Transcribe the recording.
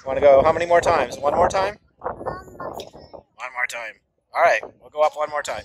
You want to go how many more times? One more time? One more time. All right, we'll go up one more time.